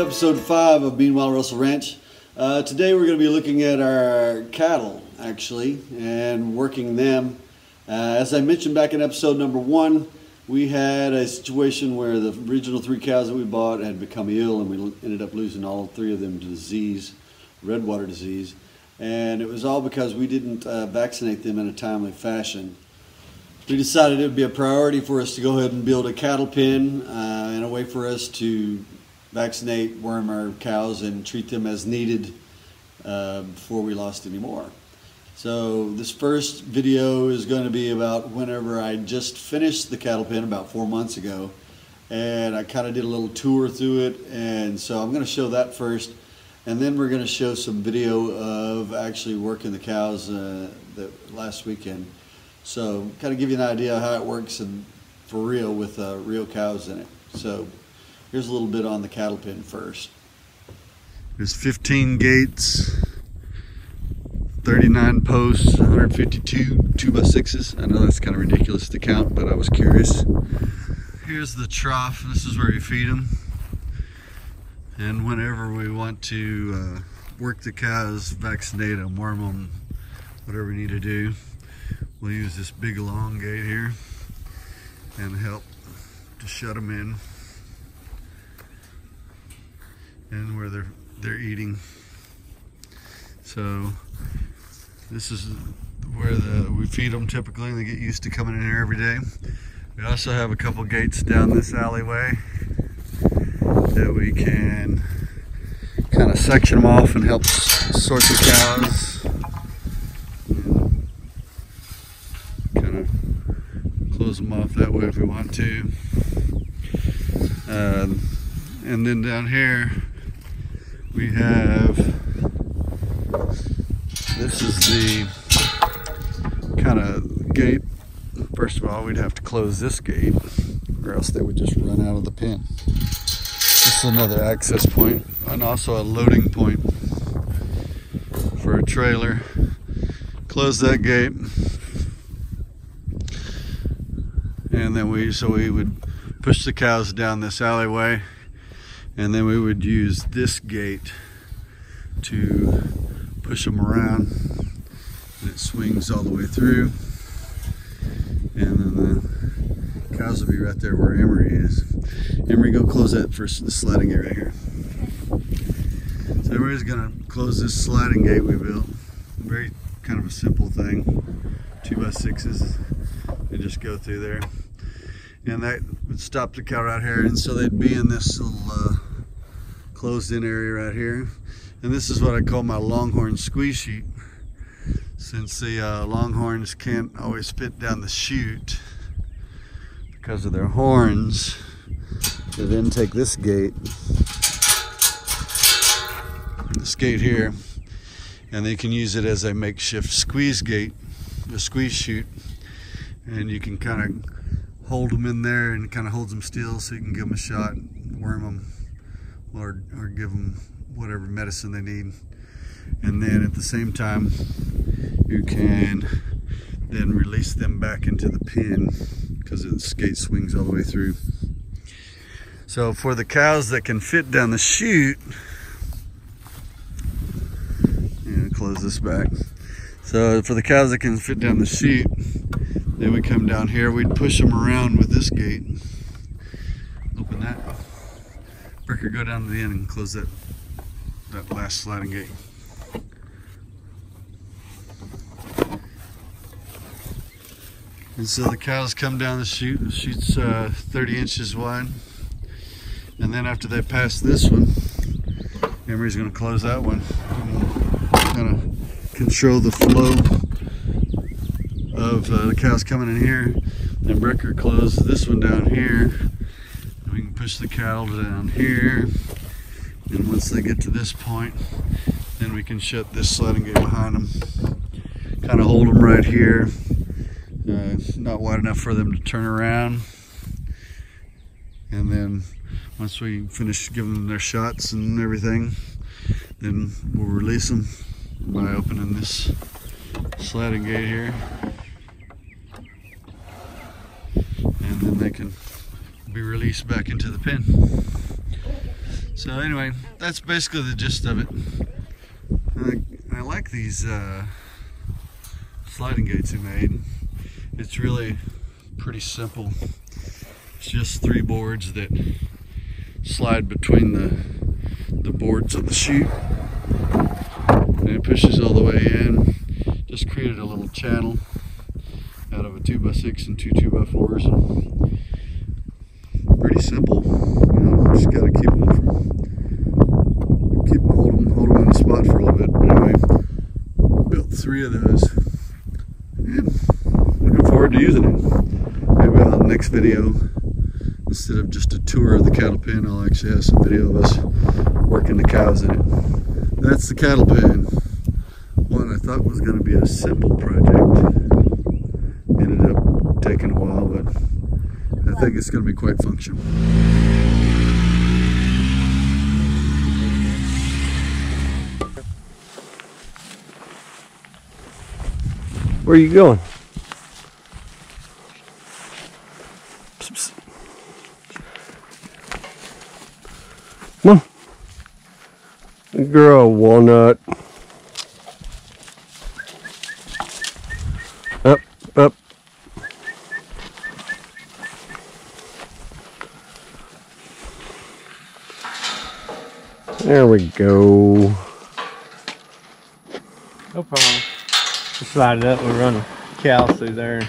episode five of Meanwhile Russell Ranch. Uh, today we're going to be looking at our cattle, actually, and working them. Uh, as I mentioned back in episode number one, we had a situation where the original three cows that we bought had become ill, and we ended up losing all three of them to disease, redwater disease. And it was all because we didn't uh, vaccinate them in a timely fashion we decided it would be a priority for us to go ahead and build a cattle pen uh, and a way for us to vaccinate, worm our cows, and treat them as needed uh, before we lost any more. So this first video is going to be about whenever I just finished the cattle pen about four months ago and I kind of did a little tour through it and so I'm going to show that first and then we're going to show some video of actually working the cows uh, the last weekend. So kind of give you an idea how it works and for real with uh, real cows in it. So here's a little bit on the cattle pen first. There's 15 gates, 39 posts, 152 2 by 6s I know that's kind of ridiculous to count, but I was curious. Here's the trough. This is where you feed them. And whenever we want to uh, work the cows, vaccinate them, worm them, whatever we need to do, we'll use this big long gate here and help to shut them in and where they're they're eating. So this is where the we feed them typically. And they get used to coming in here every day. We also have a couple gates down this alleyway that we can kind of section them off and help sort the cows. Kind of close them off that way if we want to. Uh, and then down here we have, this is the kind of gate. First of all, we'd have to close this gate or else they would just run out of the pen. This is another access point and also a loading point for a trailer. Close that gate and then we so we would push the cows down this alleyway and then we would use this gate to push them around. And it swings all the way through. And then the cows will be right there where Emery is. Emery go close that for the sliding gate right here. So Emery's gonna close this sliding gate we built. Very kind of a simple thing. Two by sixes. They just go through there. And that would stop the cow right here. And so they'd be in this little uh, closed in area right here. And this is what I call my longhorn squeeze chute since the uh, longhorns can't always fit down the chute because of their horns they then take this gate this gate here and they can use it as a makeshift squeeze gate a squeeze chute. And you can kind of hold them in there and kind of holds them still so you can give them a shot, worm them, or, or give them whatever medicine they need. And then at the same time, you can then release them back into the pen because the skate swings all the way through. So for the cows that can fit down the chute, and close this back. So for the cows that can fit down the chute, then we come down here, we'd push them around with this gate. Open that. Breaker, go down to the end and close that, that last sliding gate. And so the cows come down the chute. The chute's uh, 30 inches wide. And then after they pass this one, Emery's gonna close that one. Kind of control the flow of uh, the cows coming in here. And Brecker closed this one down here. Push the cattle down here. And once they get to this point, then we can shut this sliding gate behind them. Kind of hold them right here. Uh, not wide enough for them to turn around. And then once we finish giving them their shots and everything, then we'll release them by opening this sliding gate here. and then they can be released back into the pen. So anyway, that's basically the gist of it. I, I like these uh, sliding gates he made. It's really pretty simple. It's just three boards that slide between the the boards of the chute and it pushes all the way in just created a little channel out of a 2x6 and two 2x4s and simple you know just got to keep them from keep hold them hold them in the spot for a little bit anyway built three of those and looking forward to using it maybe on the next video instead of just a tour of the cattle pen, I'll actually have some video of us working the cows in it. That's the cattle pen. One I thought was going to be a simple project. Ended up taking a while, but I think it's going to be quite functional. Where are you going? Come on. Girl, walnut. Up, up. There we go. No problem. Just slide it up. We'll run a cow through there.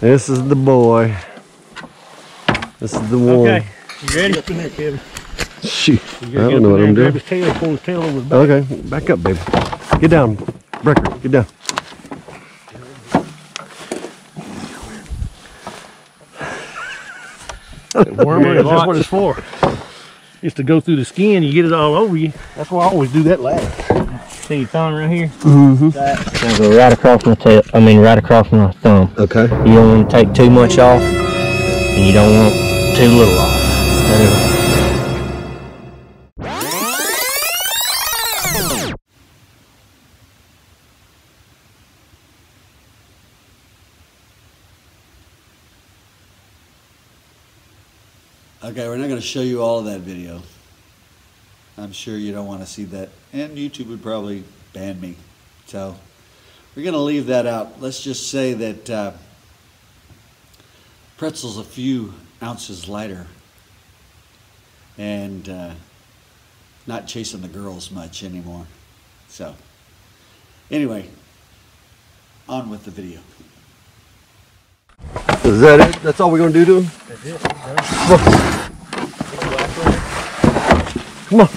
This is the boy. This is the one. Okay. You ready? Up in there, Kevin. Shoot. I You gotta don't know what I'm doing. his tail, pull his tail over his back. Okay, back up, baby. Get down. Breaker, get down. Worm it, that's what it's for. Just to go through the skin, you get it all over you. That's why I always do that last. See your thumb right here? Mm-hmm. Gonna go right across my tail. I mean, right across my thumb. Okay. You don't want to take too much off, and you don't want too little off. Okay, we're not going to show you all of that video. I'm sure you don't want to see that. And YouTube would probably ban me. So we're going to leave that out. Let's just say that uh, Pretzel's a few ounces lighter. And uh, not chasing the girls much anymore. So anyway, on with the video. Is that it? That's all we're gonna do to him? Come on.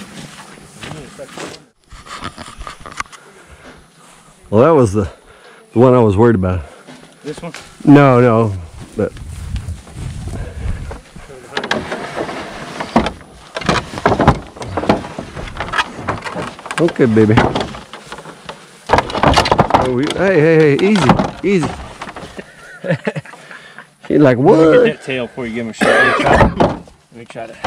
Well, that was the, the one I was worried about. This one? No, no, but. Okay, baby. Oh, we- hey, hey, hey, easy, easy. She's like, what? Get what? that tail before you give him a shot. Let me try to. Let me try to.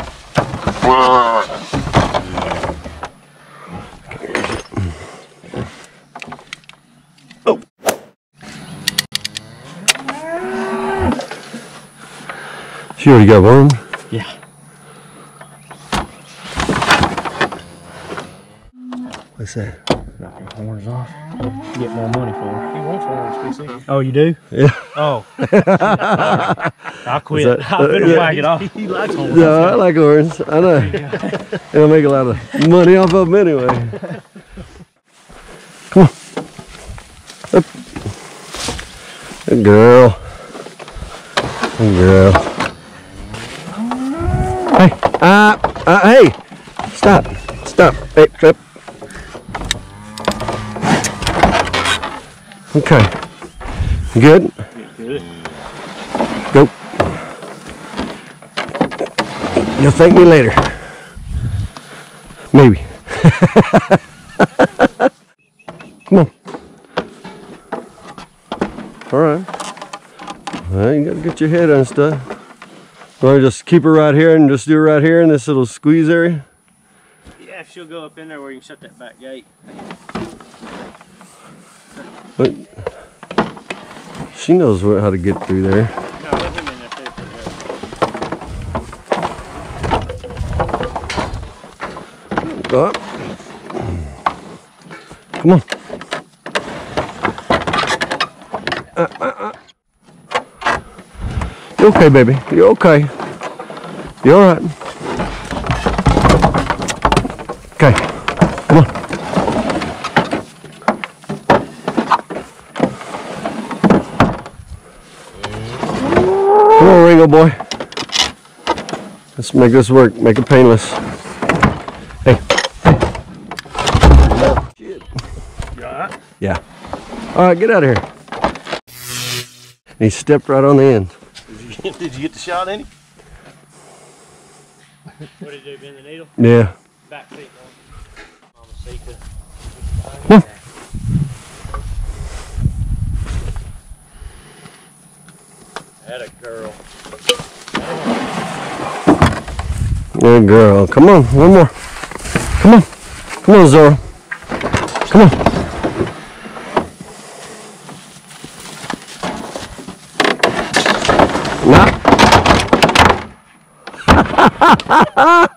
She already got one. Yeah. What's that? Knock your horns off. Get more money for it. He wants horns, PC. Oh, you do? Yeah. Oh. I'll quit. That- I'll finna uh, yeah. whack it off. He likes horns. No, I like orange. I know. and I make a lot of money off of them anyway. Come on. Up. Good girl. Good girl. Hey, uh, uh, hey, stop, stop, hey, stop. Okay, good. Good. Go. You'll thank me later. Maybe. Come on. All right. Well, you gotta get your head unstuck. Want to just keep her right here and just do it right here in this little squeeze area? Yeah, if she'll go up in there where you can shut that back gate. But she knows what, how to get through there. Go up. Come on. Uh, uh, uh. You okay, baby? You okay? You all right? Okay. Come on. Come boy. Let's make this work. Make it painless. Hey. Yeah. All right, get out of here. And he stepped right on the end. Did you get the shot in him? What did you do, bend the needle? Yeah. Back feet on. On the seat. Come on. A girl. Good girl. Come on, one more. Come on. Come on, Zora. Come on. Nah.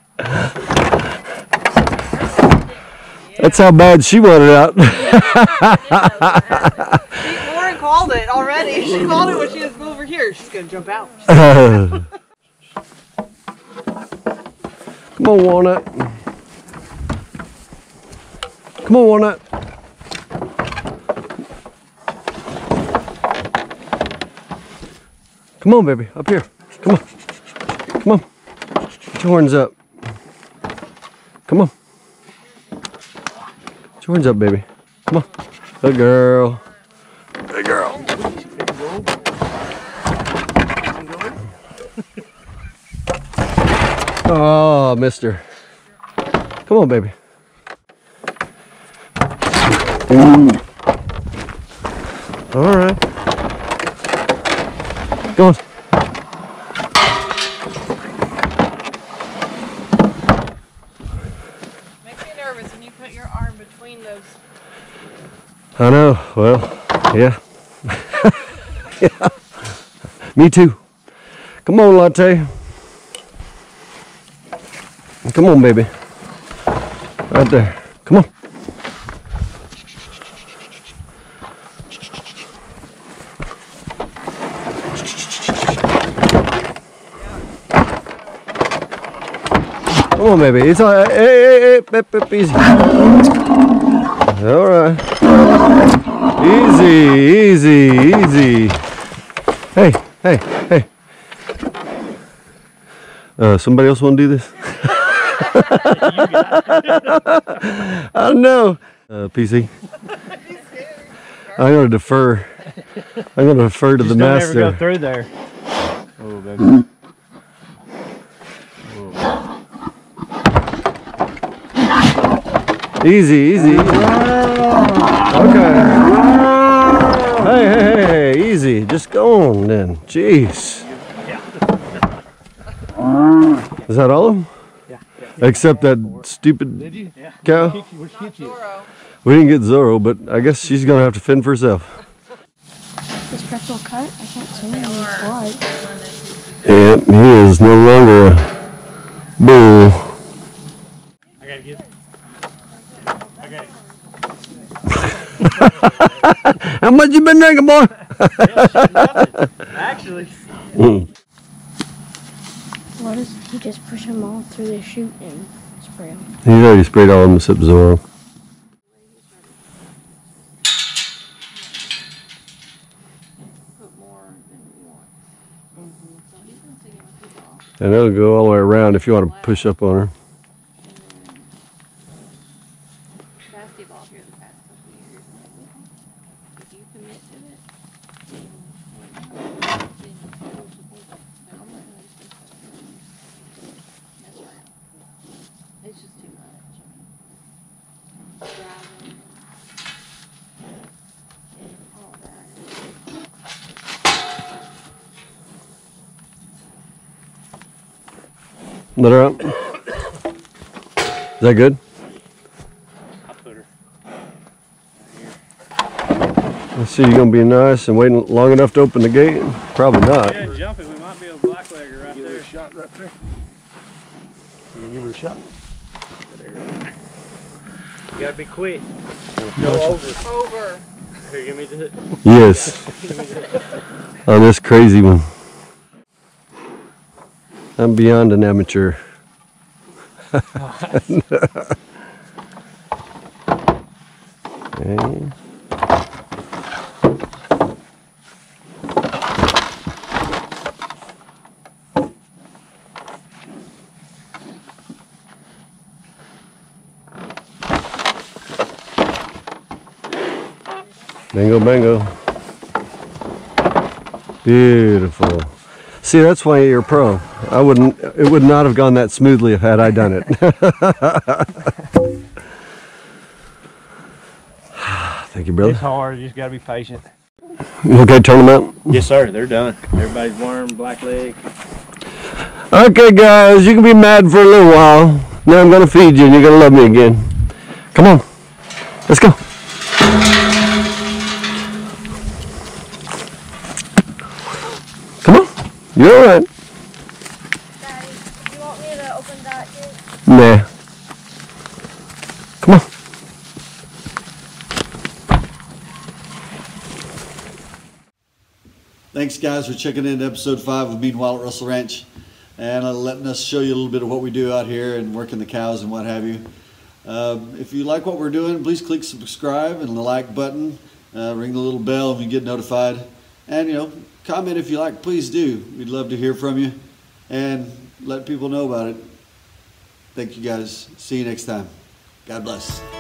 That's how bad she wanted out. Lauren called it already. She called it when she was over here. She's gonna jump out. Come on, Walnut. Come on, Walnut. Come on, baby. Up here. Come on. Come on. Get your horns up. Come on. Get your horns up, baby. Come on. Good girl. Oh, mister. Come on, baby. All right. Go on. Makes me nervous when you put your arm between those. I know. Well, yeah. yeah. Me too. Come on, latte. Come on, baby. Right there. Come on. Come on, baby. It's all right. Hey, hey, hey, pep, pep, easy. All right. Easy, easy, easy. Hey, hey, hey. Uh, somebody else want to do this? I don't know. Uh, PC. I'm gonna defer. I'm gonna defer to the Just don't ever go through there. Oh, baby. Easy, easy. Okay. Hey, hey, hey, hey, easy. Just go on then. Jeez. Is that all of them? Yeah. Except that stupid Did you? cow. Where'd she get you? Zorro. We didn't get Zorro, but I guess she's gonna have to fend for herself. Is pretzel cut? I can't see any blood. And he is no longer a bull. I gotta get. I gotta. How much you been drinking, boy? Actually, Mm. Just push them all through the chute and spray them? He's already sprayed all of them except Zorro. And it'll go all the way around if you want to push up on her. basketball here the past couple of years. If you commit to it, then you'll support it. So I'm not gonna just mess around. It's just too much. Driving. All that. Let her out. Is that good? I put her. Let's see, you're gonna be nice and waiting long enough to open the gate? Probably not. Yeah, jumping. We might be able to blackleg her right Give her there. a shot right there. You give her a shot. gotta be quick. Go over. Over. Here, give me the. Yes. On this crazy one. I'm beyond an amateur. okay. Bingo, bango. Beautiful. See, that's why you're a pro. I wouldn't. It would not have gone that smoothly if had I done it. Thank you, brother. It's hard. You just gotta be patient. You okay, turn them out. Yes, sir. They're done. Everybody's worm, black leg. Okay, guys, you can be mad for a little while. Now I'm gonna feed you, and you're gonna love me again. Come on, let's go. Come on, you're all right. Daddy, do you want me to open that gate? Nah. Come on. Thanks, guys, for checking in to episode five of Meanwhile at Russell Ranch and letting us show you a little bit of what we do out here and working the cows and what have you. Um, if you like what we're doing, please click subscribe and the like button. Uh, ring the little bell and you get notified. And, you know, comment if you like. Please do. We'd love to hear from you and let people know about it. Thank you, guys. See you next time. God bless.